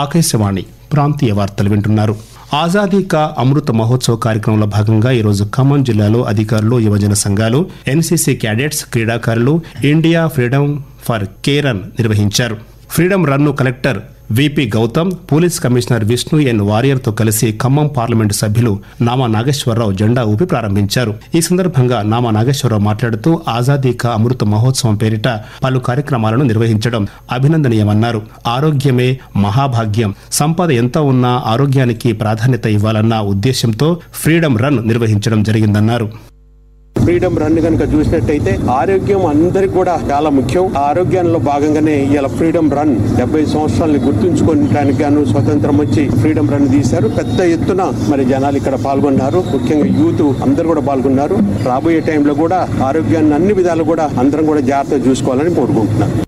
ఆకాశవాణి ప్రాంతీయ వార్తలు వింటున్నారు. ఆజాదీ కా అమృత మహోత్సవ కార్యక్రమంలో భాగంగా ఈరోజు ఖమ్మం జిల్లాలో అధికారులు యువజన సంఘాలు ఎన్సీసీ క్యాడెట్స్ క్రీడాకారులు ఇండియా ఫ్రీడమ్ ఫర్ కేరన్ నిర్వహించారు. Freedom run collector V P Gautam police commissioner Vishnu N వారియర్తో కలిసి ఖమ్మం పార్లమెంటు సభ్యులు నామా నాగేశ్వరరావు జెండా ఊపి ప్రారంభించారు. ఈ సందర్భంగా నామా నాగేశ్వరరావు మాట్లాడుతూ ఆజాదీ కా అమృత మహోత్సవం పేరిట పలు కార్యక్రమాలను నిర్వహించడం అభినందనీయమన్నారు. ఆరోగ్యమే మహాభాగ్యం. సంపద ఎంత ఉన్నా ఆరోగ్యానికి ప్రాధాన్యత ఇవ్వాలన్న ఉద్దేశంతో ఫ్రీడమ్ రన్ నిర్వహించడం జరిగిందన్నారు. ఫ్రీడమ్ రన్ కనుక చూసినట్టయితే ఆరోగ్యం అందరికి కూడా చాలా ముఖ్యం. ఆ ఆరోగ్యంలో భాగంగానే ఇలా ఫ్రీడమ్ రన్ డెబ్బై సంవత్సరాలని గుర్తుంచుకోవడానికి గాను స్వతంత్రం వచ్చి ఫ్రీడమ్ రన్ తీశారు. పెద్ద ఎత్తున మరి జనాలు ఇక్కడ పాల్గొన్నారు. ముఖ్యంగా యూత్ అందరూ కూడా పాల్గొన్నారు. రాబోయే టైంలో కూడా ఆరోగ్యాన్ని అన్ని విధాలు కూడా అందరం కూడా జాగ్రత్తగా చూసుకోవాలని కోరుకుంటున్నాను